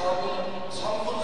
4분 3분